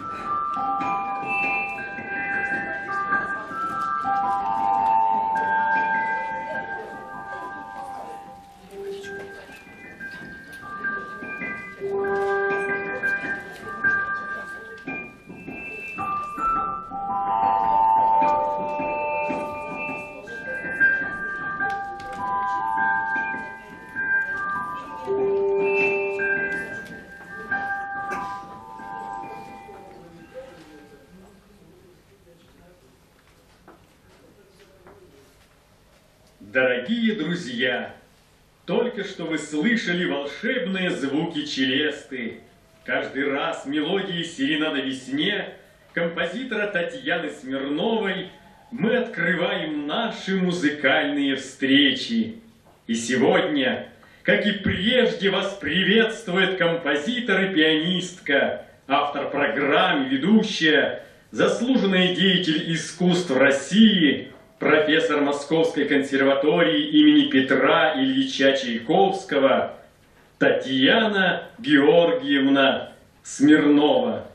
you Дорогие друзья, только что вы слышали волшебные звуки челесты. Каждый раз мелодии «Серена весне» композитора Татьяны Смирновой мы открываем наши музыкальные встречи. И сегодня, как и прежде, вас приветствует композитор и пианистка, автор программы, ведущая, заслуженный деятель искусств России – профессор Московской консерватории имени Петра Ильича Чайковского Татьяна Георгиевна Смирнова.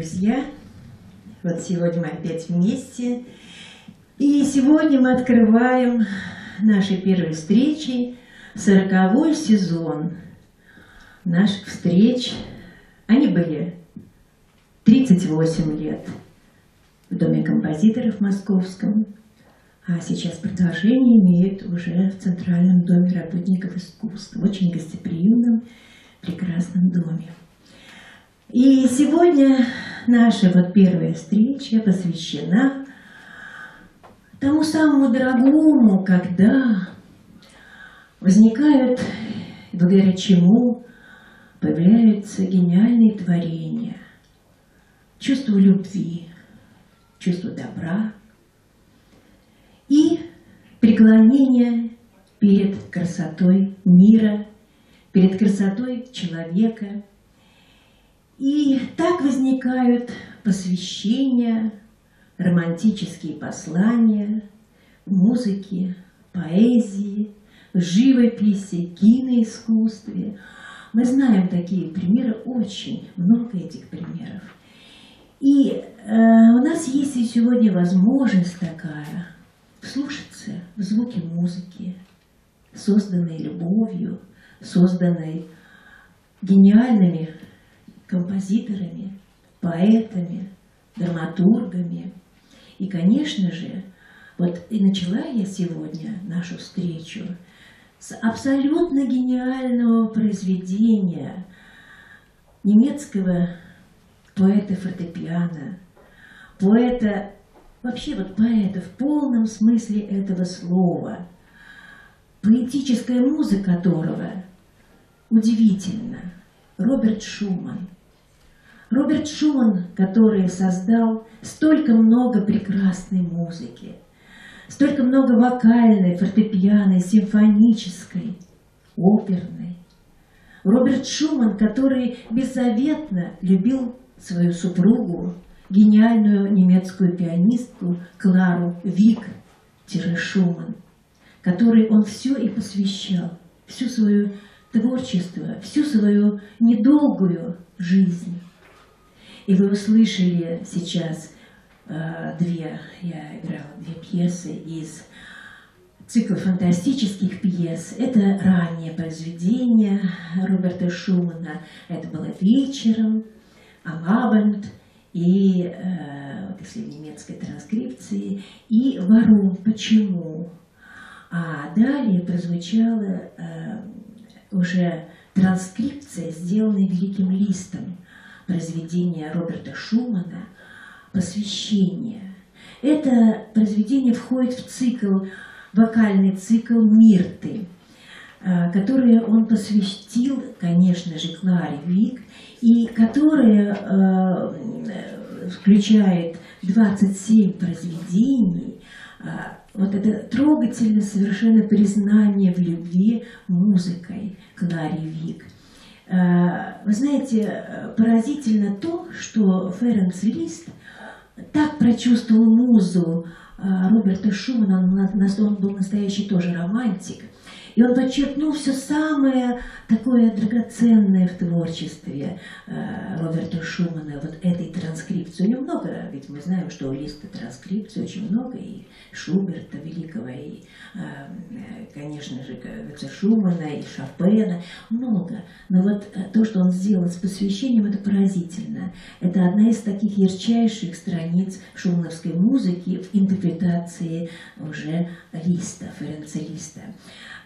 Друзья! Вот сегодня мы опять вместе. И сегодня мы открываем нашей первой встречи сороковой сезон наших встреч. Они были 38 лет в Доме композиторов московском, а сейчас продолжение имеют уже в Центральном доме работников искусств, в очень гостеприимном, прекрасном доме. И сегодня наша вот первая встреча посвящена тому самому дорогому, когда возникают, благодаря чему появляются гениальные творения, чувство любви, чувство добра и преклонение перед красотой мира, перед красотой человека – и так возникают посвящения, романтические послания, музыки, поэзии, живописи, киноискусстве. Мы знаем такие примеры, очень много этих примеров. И э, у нас есть и сегодня возможность такая вслушаться в звуки музыки, созданной любовью, созданной гениальными композиторами, поэтами, драматургами. И, конечно же, вот и начала я сегодня нашу встречу с абсолютно гениального произведения немецкого поэта фортепиано, поэта, вообще вот поэта в полном смысле этого слова, поэтическая музыка которого удивительна, Роберт Шуман – Роберт Шуман, который создал столько много прекрасной музыки, столько много вокальной, фортепианной, симфонической, оперной. Роберт Шуман, который беззаветно любил свою супругу, гениальную немецкую пианистку Клару Вик-Шуман, которой он все и посвящал, всю свою творчество, всю свою недолгую жизнь. И вы услышали сейчас э, две, я играла две пьесы из цикла фантастических пьес. Это раннее произведение Роберта Шумана. Это было вечером, Амабент и, э, если в немецкой транскрипции, и Варум. Почему? А далее прозвучала э, уже транскрипция, сделанная Великим Листом произведение Роберта Шумана «Посвящение». Это произведение входит в цикл, вокальный цикл «Мирты», э, который он посвятил, конечно же, Кларе Вик, и которая э, включает 27 произведений, э, вот это трогательное совершенно признание в любви музыкой Кларе Вик – вы знаете, э, поразительно то, что Ференц Лист так прочувствовал музу э, Роберта Шумана, он был настоящий тоже романтик, и он подчеркнул все самое такое драгоценное в творчестве э, Роберта Шумана, вот этой транскрипции. У много, ведь мы знаем, что у Листа транскрипции очень много, и Шуберта великого, и, э, конечно же, Шумана, и Шопена, много. Но вот э, то, что он сделал с посвящением, это поразительно. Это одна из таких ярчайших страниц шумановской музыки в интерпретации уже Листа, Ференца Листа.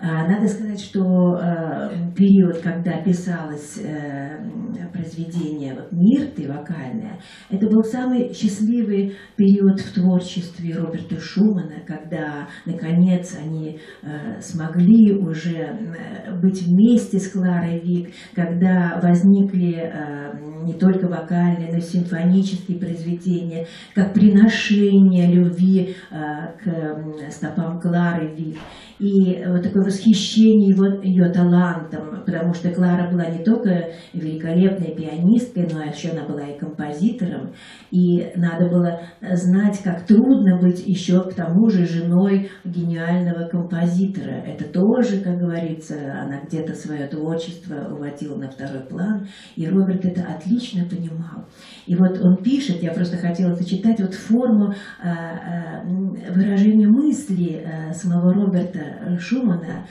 А, надо сказать, что э, период, когда писалось э, произведение вот, «Мирты» вокальное, это был самый счастливый период в творчестве Роберта Шумана, когда, наконец, они э, смогли уже быть вместе с Кларой Вик, когда возникли не только вокальные, но и симфонические произведения, как приношение любви к стопам Клары Вик. И вот такое восхищение его, ее талантом, потому что Клара была не только великолепной пианисткой, но еще она была и композитором, и надо было знать, как трудно быть еще к тому же женой гениального композитора. Это тоже, как говорится, она где-то свое творчество уводила на второй план, и Роберт это отлично понимал. И вот он пишет, я просто хотела зачитать вот форму э, э, выражения мысли э, самого Роберта Шумана,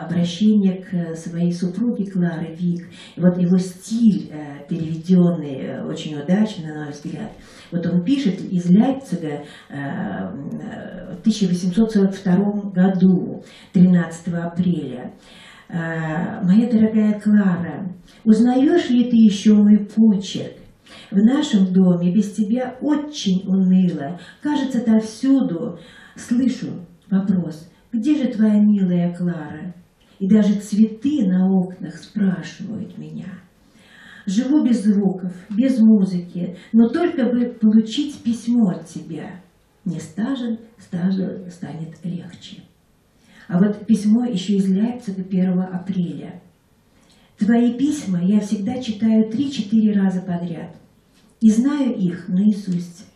обращение к своей супруге Клары Вик. И вот его стиль, переведенный очень удачно, на мой взгляд. Вот он пишет из Лейпцига в 1842 году, 13 апреля. «Моя дорогая Клара, узнаешь ли ты еще мой почерк? В нашем доме без тебя очень уныло. Кажется, отовсюду слышу вопрос, где же твоя милая Клара? И даже цветы на окнах спрашивают меня. Живу без звуков, без музыки, но только бы получить письмо от тебя. Мне стажен, стажен станет легче. А вот письмо еще из Лейпцига 1 апреля. Твои письма я всегда читаю 3-4 раза подряд – и знаю их наизусть.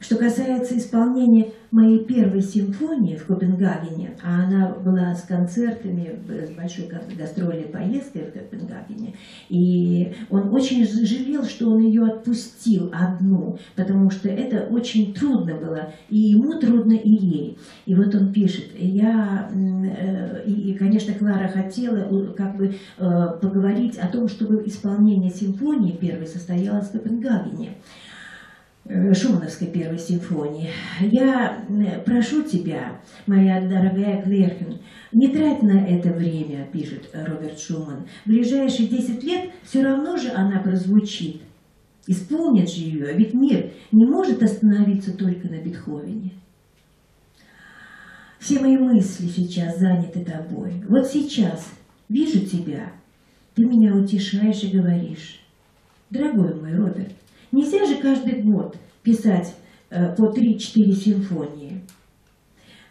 Что касается исполнения моей первой симфонии в Копенгагене, а она была с концертами, с большой гастрольной поездкой в Копенгагене, и он очень жалел, что он ее отпустил одну, потому что это очень трудно было, и ему трудно, и ей. И вот он пишет, я, э, и, конечно, Клара хотела как бы э, поговорить о том, чтобы исполнение симфонии первой состоялось в Копенгагене. Э, Шумановской первой симфонии. Я э, прошу тебя, моя дорогая Клерхен, не трать на это время, пишет Роберт Шуман. В ближайшие 10 лет все равно же она прозвучит. Исполнит же ее, ведь мир не может остановиться только на Бетховене. Все мои мысли сейчас заняты тобой. Вот сейчас вижу тебя, ты меня утешаешь и говоришь. Дорогой мой Роберт, Нельзя же каждый год писать э, по 3-4 симфонии.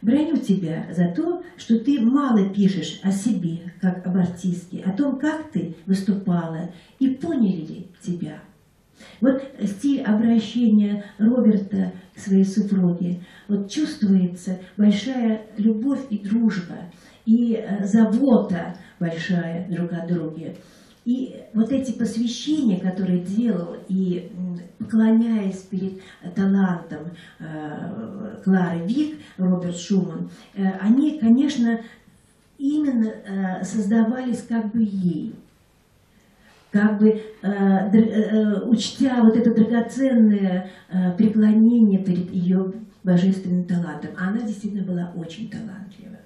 Броню тебя за то, что ты мало пишешь о себе, как об артистке, о том, как ты выступала, и поняли ли тебя. Вот стиль обращения Роберта к своей супруге, вот чувствуется большая любовь и дружба, и э, забота большая друг о друге. И вот эти посвящения, которые делал, и поклоняясь перед талантом э, Клары Вик, Роберт Шуман, э, они, конечно, именно э, создавались как бы ей как бы э, э, учтя вот это драгоценное э, преклонение перед ее божественным талантом. Она действительно была очень талантлива.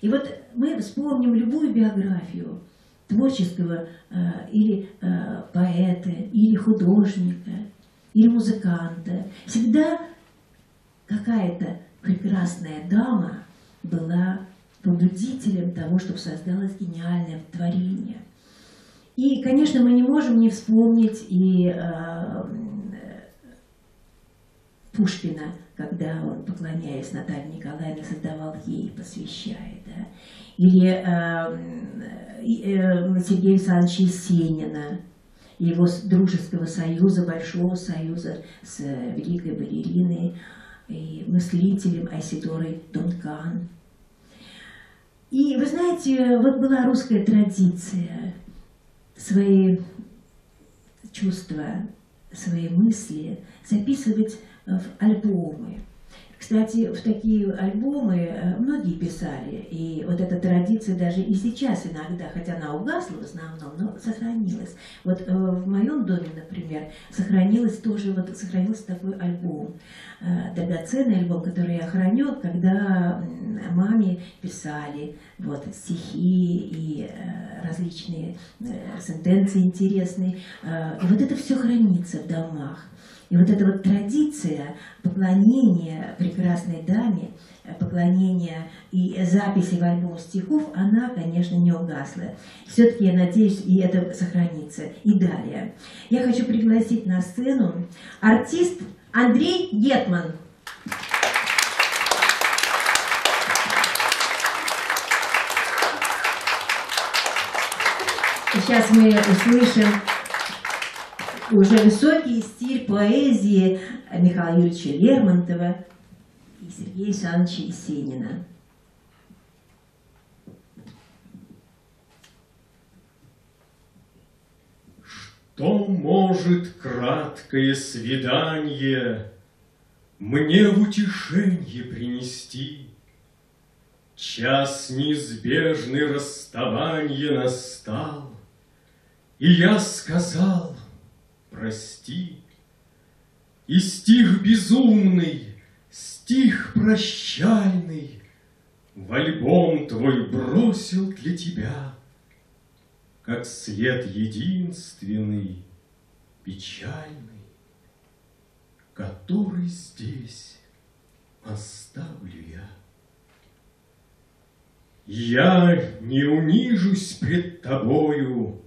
И вот мы вспомним любую биографию творческого э, или э, поэта, или художника, или музыканта. Всегда какая-то прекрасная дама была побудителем того, чтобы создалось гениальное творение. И, конечно, мы не можем не вспомнить и э, Пушкина, когда он, поклоняясь Наталье Николаевне, создавал ей, посвящая. Да? Или э, э, Сергея Александровича Есенина, его дружеского союза, большого союза с великой балериной и мыслителем Айсидорой Дункан. И вы знаете, вот была русская традиция свои чувства, свои мысли записывать в альбомы. Кстати, в такие альбомы э, многие писали, и вот эта традиция даже и сейчас иногда, хотя она угасла в основном, но сохранилась. Вот э, в моем доме, например, сохранилось тоже, вот сохранился такой альбом, э, драгоценный альбом, который я храню, когда маме писали вот стихи и различные сентенции интересные. И вот это все хранится в домах. И вот эта вот традиция поклонения прекрасной даме, э, поклонения и записи в альбом стихов, она, конечно, не угасла. Все-таки я надеюсь, и это сохранится. И далее. Я хочу пригласить на сцену артист Андрей Гетман. Сейчас мы услышим уже высокий стиль поэзии Михаила Юрьевича Лермонтова и Сергея Александровича Есенина. Что может краткое свидание Мне в утешенье принести? Час неизбежный расставания настал, И я сказал, прости. И стих безумный, стих прощальный В альбом твой бросил для тебя — как след единственный, печальный, который здесь оставлю я. Я не унижусь пред тобою,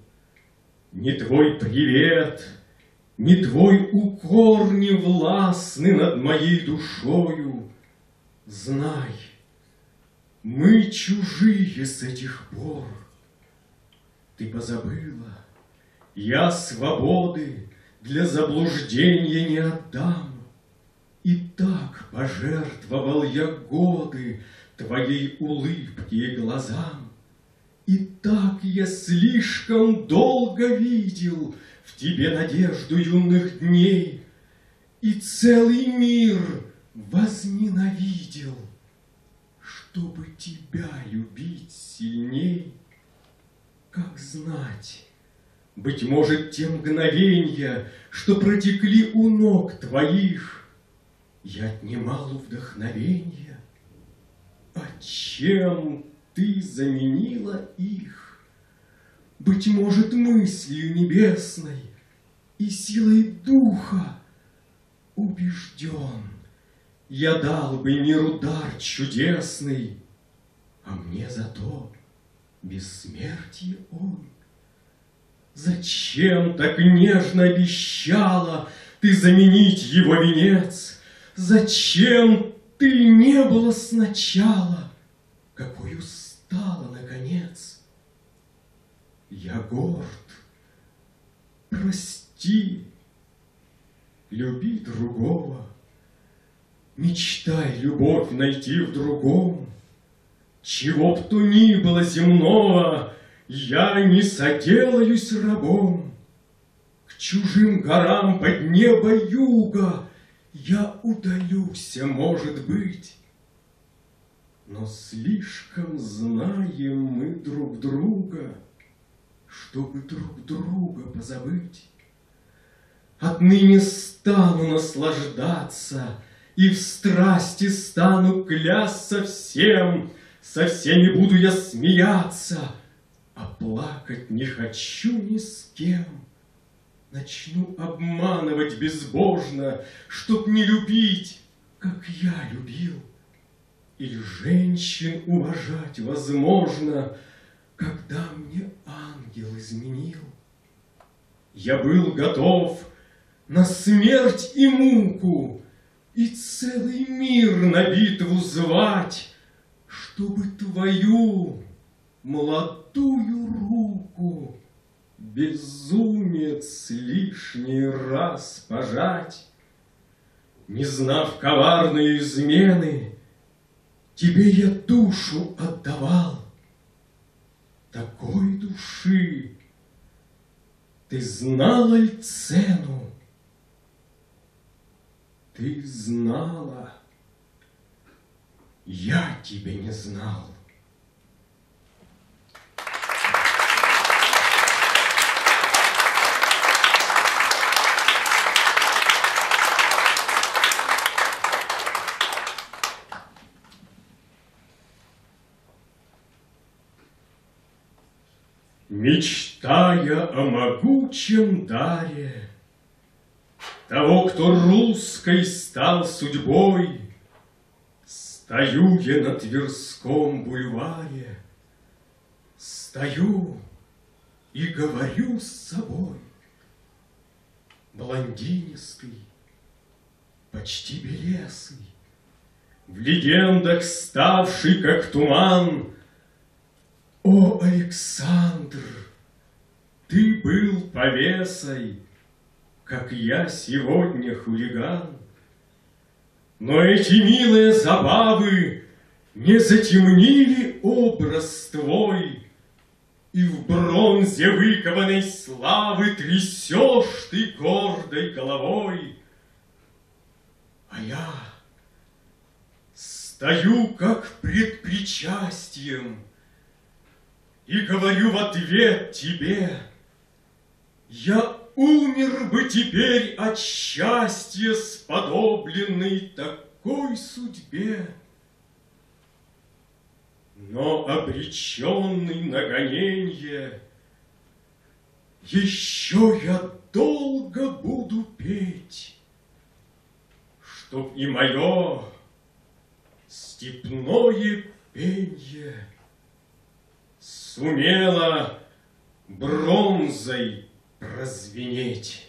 ни твой привет, ни твой укор не властны над моей душою. Знай, мы чужие с этих пор, ты позабыла, я свободы для заблуждения не отдам. И так пожертвовал я годы твоей улыбки и глазам. И так я слишком долго видел в тебе надежду юных дней, И целый мир возненавидел, чтобы тебя любить сильней. Как знать, быть может, те мгновенья, Что протекли у ног твоих, Я отнимал у вдохновенья, А чем ты заменила их? Быть может, мыслью небесной И силой духа убежден, Я дал бы миру дар чудесный, А мне зато бессмертие он. Зачем так нежно обещала ты заменить его венец? Зачем ты не была сначала, какой устала? Я горд, прости, люби другого, Мечтай любовь найти в другом, чего б то ни было земного, Я не соделаюсь рабом. К чужим горам под небо юга Я удалюсь, может быть. Но слишком знаем мы друг друга, Чтобы друг друга позабыть. Отныне стану наслаждаться И в страсти стану клясться всем, со всеми буду я смеяться, А плакать не хочу ни с кем. Начну обманывать безбожно, Чтоб не любить, как я любил. Или женщин уважать возможно, Когда мне ангел изменил. Я был готов на смерть и муку И целый мир на битву звать, чтобы твою молодую руку Безумец лишний раз пожать, Не знав коварной измены, Тебе я душу отдавал. Такой души ты знала ли цену? Ты знала, я тебя не знал. Мечтая о могучем даре Того, кто русской стал судьбой, Стою я на Тверском бульваре, Стою и говорю с собой. Блондинистый, почти белесый, В легендах ставший, как туман, О, Александр, ты был повесой, как я сегодня хулиган. Но эти милые забавы не затемнили образ твой, И в бронзе выкованной славы Трясешь ты гордой головой. А я стою, как пред причастием, И говорю в ответ тебе, Я умер бы теперь от счастья, Сподобленный такой судьбе. Но обреченный на гоненье, Еще я долго буду петь, Чтоб и мое степное пенье Сумело бронзой прозвенеть.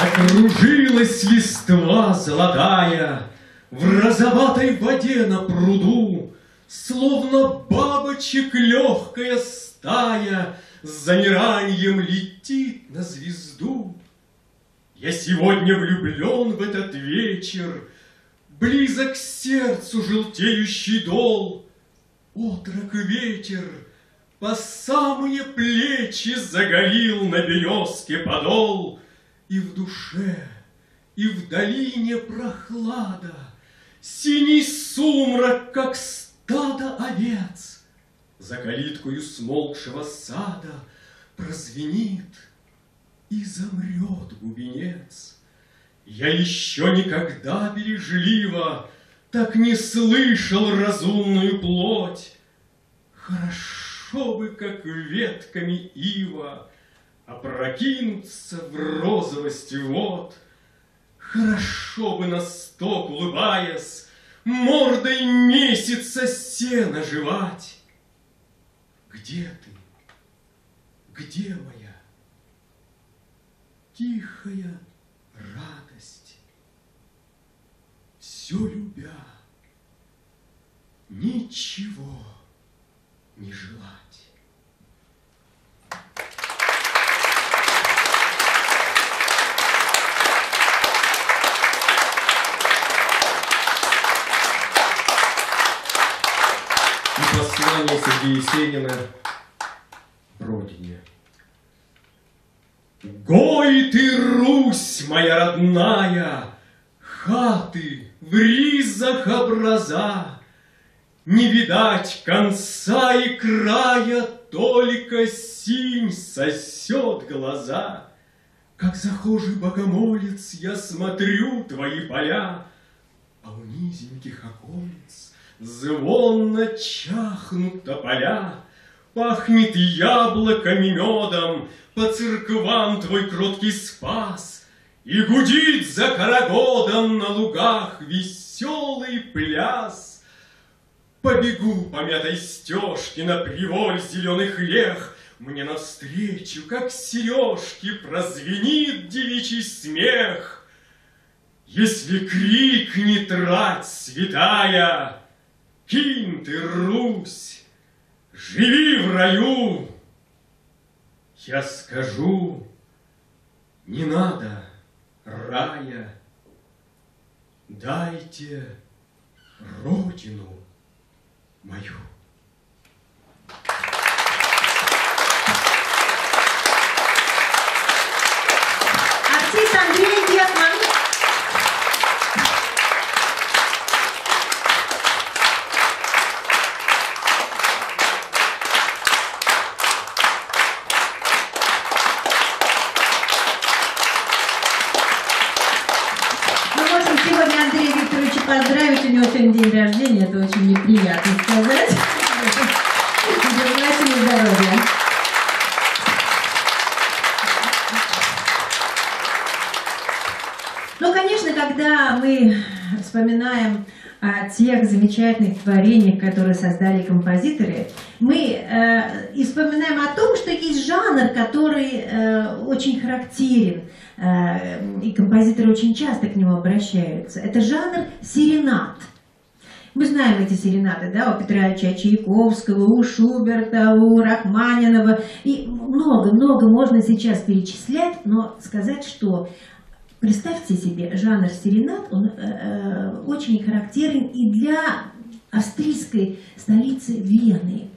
Закружилась листва золотая В розоватой воде на пруду, Словно бабочек легкая стая С замиранием летит на звезду. Я сегодня влюблен в этот вечер, Близок к сердцу желтеющий дол. Отрок ветер по самые плечи Заголил на березке подол, И в душе, и в долине прохлада, Синий сумрак, как стадо овец, За калиткою смолкшего сада Прозвенит — и замрет бубенец. Я еще никогда бережливо Так не слышал разумную плоть. Хорошо бы, как ветками ива, Опрокинуться в розовости вод. Хорошо бы на сток, улыбаясь, Мордой месяца сено жевать. Где ты? Где моя? тихая радость. Все любя, ничего не желать. И послание Сергея Есенина Родине. Гой ты, Русь моя родная, Хаты в ризах образа, Не видать конца и края, Только синь сосет глаза. Как захожий богомолец Я смотрю твои поля, А у низеньких околиц Звонно чахнут тополя, Пахнет яблоками медом, По церквам твой кроткий спас, И гудит за карагодом На лугах веселый пляс. Побегу по мятой стежке На приволь зеленых лех, Мне навстречу, как сережки, Прозвенит девичий смех. Если крикнет рать святая, Кинь ты, Русь, живи в раю. Я скажу, не надо рая, дайте родину мою. Артист Андрей Гетман. Мы можем сегодня Андрея Викторовича поздравить. У него сегодня день рождения. Это очень неприятно сказать. Желательно здоровья. Ну, конечно, когда мы вспоминаем о тех замечательных творениях, которые создали композиторы, мы э, и вспоминаем о том, что есть жанр, который э, очень характерен, э, и композиторы очень часто к нему обращаются. Это жанр серенад. Мы знаем эти серенады, да, у Петра Ильича Чайковского, у Шуберта, у Рахманинова, и много-много можно сейчас перечислять, но сказать, что Представьте себе, жанр серенад, он э, э, очень характерен и для австрийской столицы Вены.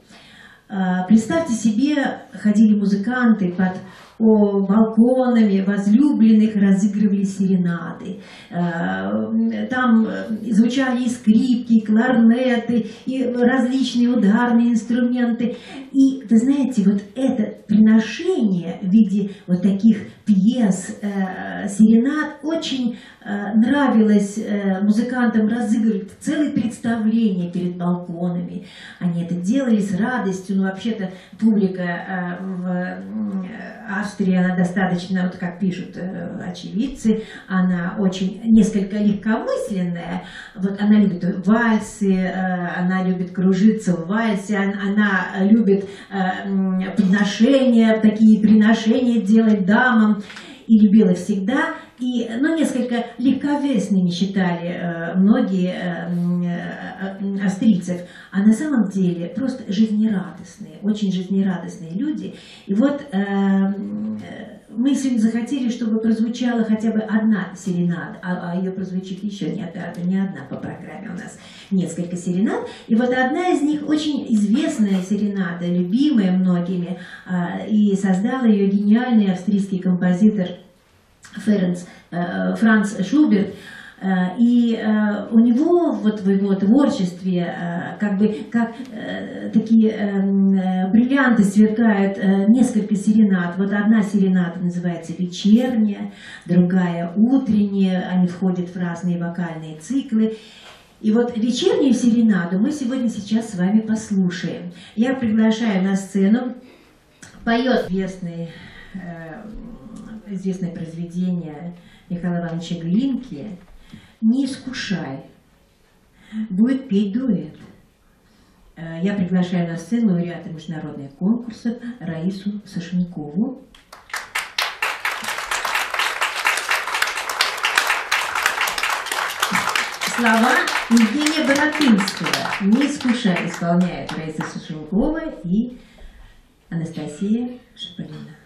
Э, представьте себе, ходили музыканты под о, балконами возлюбленных разыгрывали серенады. Э, там звучали и скрипки, и кларнеты, и различные ударные инструменты. И, вы знаете, вот это приношение в виде вот таких пьес, э, серенад очень э, нравилось э, музыкантам разыгрывать целые представления перед балконами. Они это делали с радостью, но вообще-то публика э, в Австрии, она достаточно, вот как пишут э, очевидцы, она очень несколько легкомысленная. Вот она любит вальсы, э, она любит кружиться в вальсе, она, она любит э, приношения, такие приношения делать дамам и любила всегда, и, ну, несколько легковесными считали э, многие э, э, австрийцев, а на самом деле просто жизнерадостные, очень жизнерадостные люди. И вот э, мы сегодня захотели, чтобы прозвучала хотя бы одна серенада, а, а ее прозвучит еще не не одна по программе у нас несколько серенад. И вот одна из них очень известная серенада, любимая многими, э, и создал ее гениальный австрийский композитор Ференц, э, Франц Шуберт, э, и э, у него вот в его творчестве как бы как такие эм, бриллианты сверкают несколько серенад. Вот одна серенада называется «Вечерняя», другая «Утренняя», они входят в разные вокальные циклы. И вот вечернюю серенаду мы сегодня сейчас с вами послушаем. Я приглашаю на сцену, поет известный известное произведение Михаила Ивановича Глинки «Не искушай», будет петь дуэт. Э, я приглашаю на сцену лауреата международных конкурсов Раису Сашенкову. Слова Евгения Боротынского «Не искушай» исполняет Раиса Сашенкова и Анастасия Шаполина.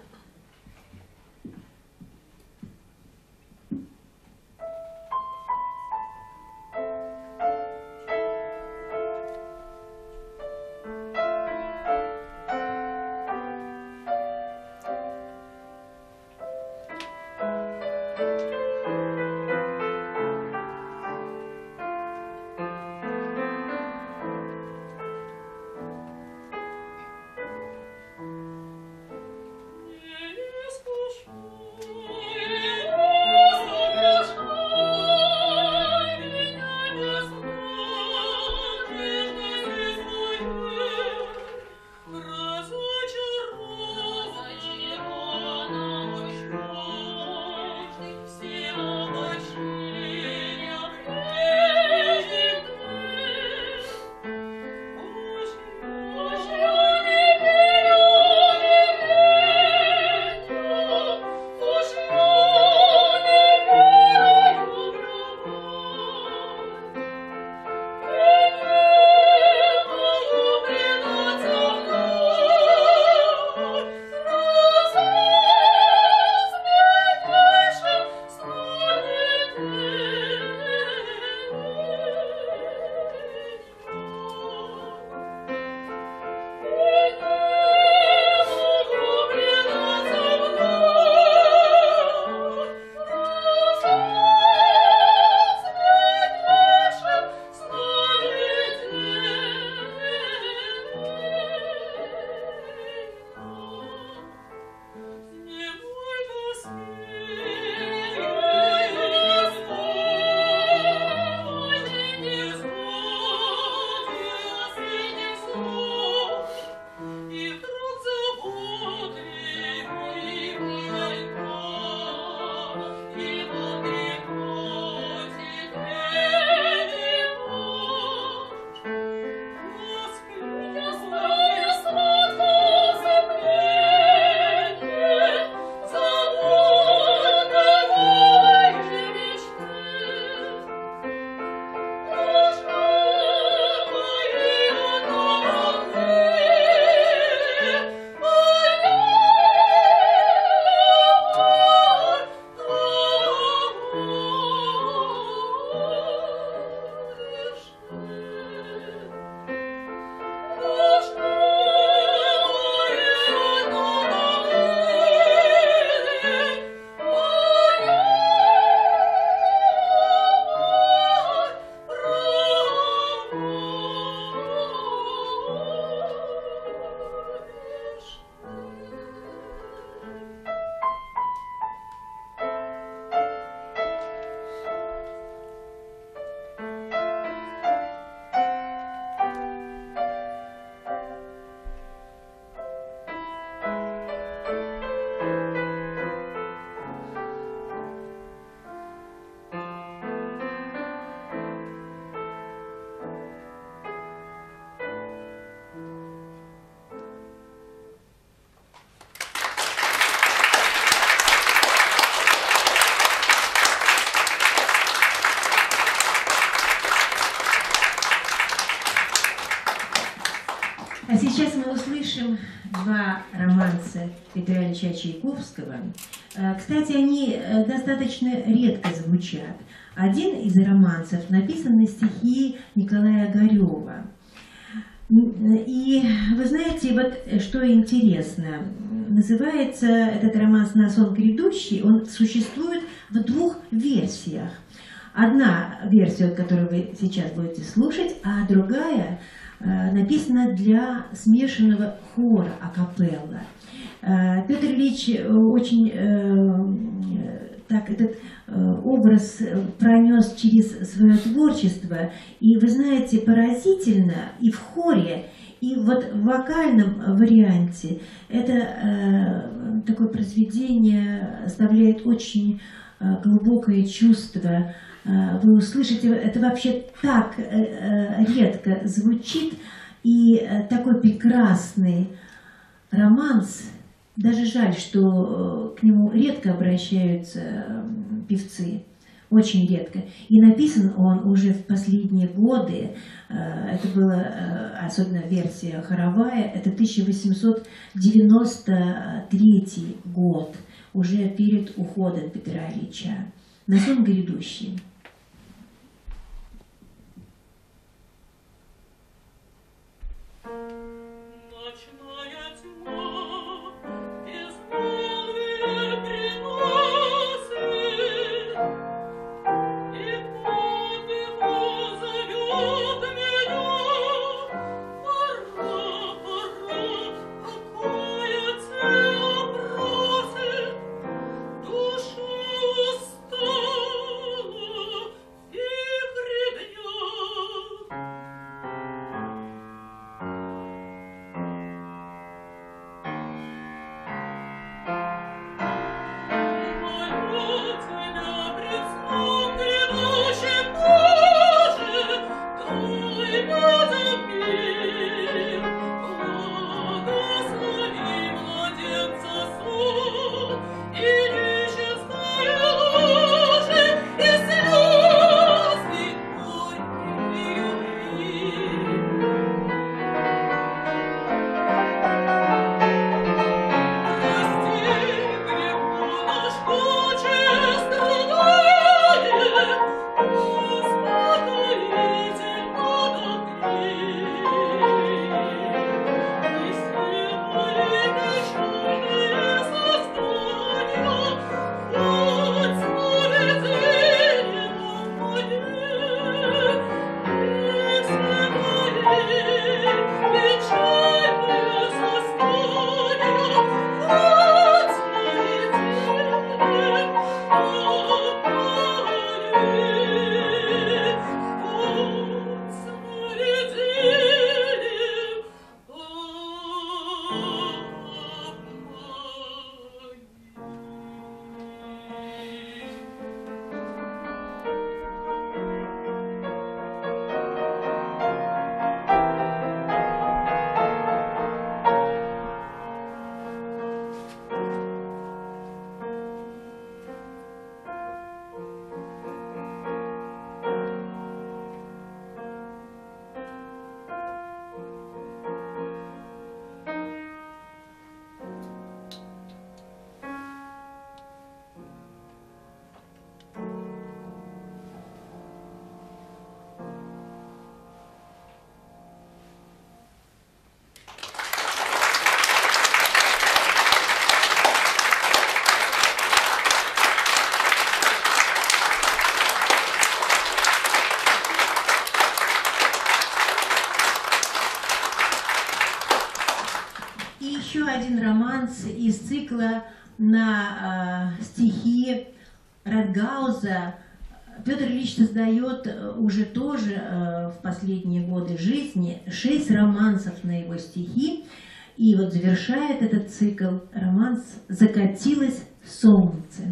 Услышим два романса Петра Ильича Чайковского. Э, кстати, они э, достаточно редко звучат. Один из романсов написан на стихи Николая Огарева. И вы знаете, вот что интересно, называется этот романс «На сон грядущий», он существует в двух версиях. Одна версия, которую вы сейчас будете слушать, а другая Э, написано для смешанного хора акапелла. Э, Петр Ильич очень э, так этот образ пронес через свое творчество. И вы знаете, поразительно и в хоре, и вот в вокальном варианте это такое произведение оставляет очень глубокое чувство Э, вы услышите, это вообще так э, э, редко звучит, и такой прекрасный романс, даже жаль, что к нему редко обращаются певцы, очень редко. И написан он уже в последние годы, это была особенно версия хоровая, это 1893 год, уже перед уходом Петра Ильича. На сон грядущий. Из цикла на э, стихи Радгауза Петр Ильич создает э, уже тоже э, в последние годы жизни шесть романсов на его стихи. И вот завершает этот цикл романс «Закатилось солнце».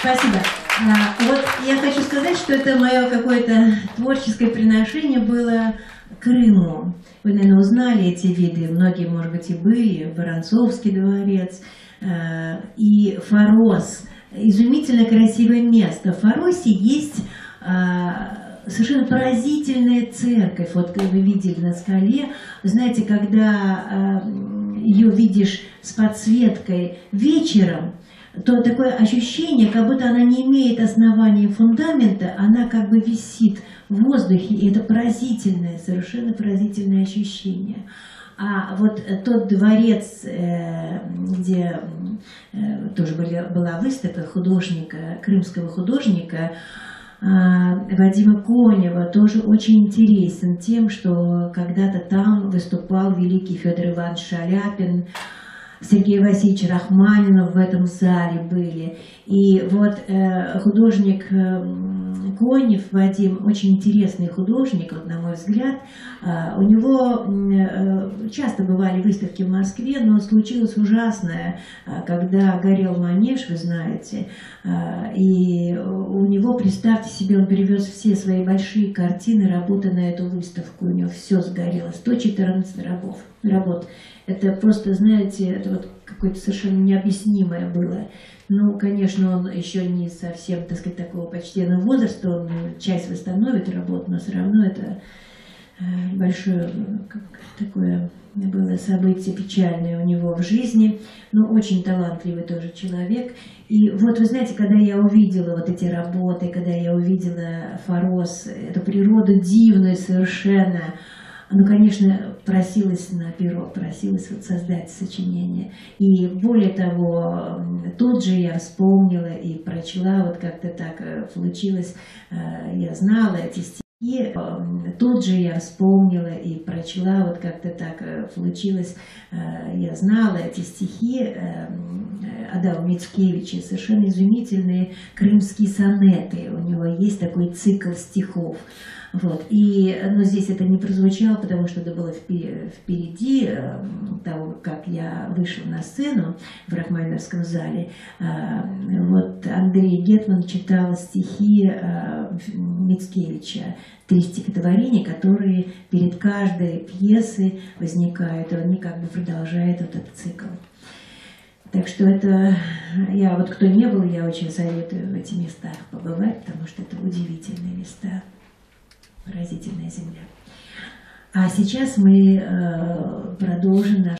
Спасибо. А, вот я хочу сказать, что это мое какое-то творческое приношение было Крыму. Вы, наверное, узнали эти виды, многие, может быть, и были, Воронцовский дворец э, и Форос. Изумительно красивое место. В Фаросе есть э, совершенно поразительная церковь, вот как вы видели на скале. Знаете, когда э, ее видишь с подсветкой вечером, то такое ощущение, как будто она не имеет основания фундамента, она как бы висит в воздухе, и это поразительное, совершенно поразительное ощущение. А вот тот дворец, э, где э, тоже была выставка художника, крымского художника, а, Вадима Конева тоже очень интересен тем, что когда-то там выступал великий Федор Иванович Шаляпин, Сергей Васильевич Рахманинов в этом зале были. И вот э, художник э, Конев Вадим, очень интересный художник, вот, на мой взгляд. Э, у него э, часто бывали выставки в Москве, но случилось ужасное, э, когда горел Манеж, вы знаете, э, и у него, представьте себе, он перевез все свои большие картины, работы на эту выставку, у него все сгорело, 114 рабов, работ. Это просто, знаете, это вот какое-то совершенно необъяснимое было. Ну, конечно, он еще не совсем, так сказать, такого почтенного возраста, он часть восстановит работу, но все равно это э, большое такое было событие печальное у него в жизни, но очень талантливый тоже человек. И вот вы знаете, когда я увидела вот эти работы, когда я увидела Форос, эту природу дивную совершенно, ну, конечно, просилась на перо, просилась вот создать сочинение. И более того, тут же я вспомнила и прочла, вот как-то так э, получилось, э, я знала эти стихи, тут же я вспомнила и прочла, вот как-то так э, получилось, я знала эти стихи Адама Мицкевича, совершенно изумительные крымские сонеты. У него есть такой цикл стихов. Вот. И, но здесь это не прозвучало, потому что это было впереди э, того, как я вышла на сцену в Рахманиновском зале. Э, вот Андрей Гетман читал стихи э, Мицкевича, три стихотворения, которые перед каждой пьесой возникают, и они как бы продолжают этот цикл. Так что это, я вот кто не был, я очень советую в эти местах побывать, потому что это удивительные места поразительная земля. А сейчас мы э, продолжим наш